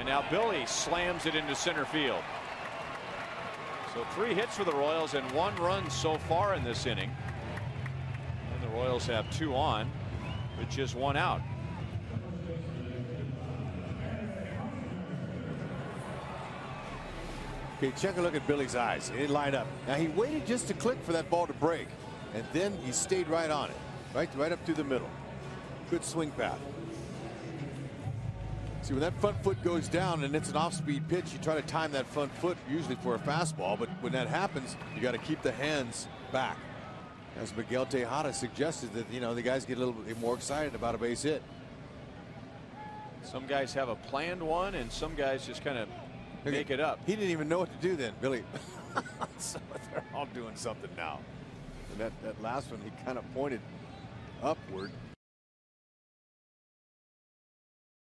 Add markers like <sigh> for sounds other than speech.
And now Billy slams it into center field. So three hits for the Royals and one run so far in this inning. And the Royals have two on with just one out. Okay, check a look at Billy's eyes. He didn't line up. Now he waited just to click for that ball to break, and then he stayed right on it, right, right up through the middle. Good swing path. See, when that front foot goes down and it's an off-speed pitch, you try to time that front foot usually for a fastball, but when that happens, you got to keep the hands back. As Miguel Tejada suggested that, you know, the guys get a little bit more excited about a base hit. Some guys have a planned one and some guys just kind of make it up. He didn't even know what to do then, Billy. <laughs> so they're all doing something now. And that, that last one, he kind of pointed upward.